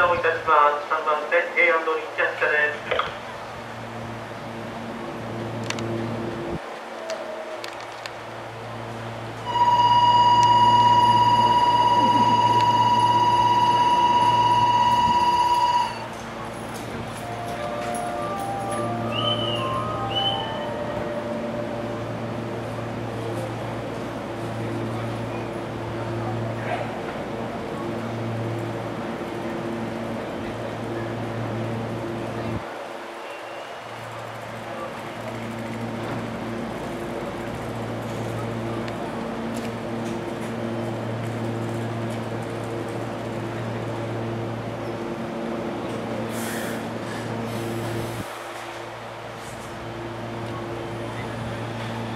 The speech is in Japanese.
車をいたします。3番線 A& 林茶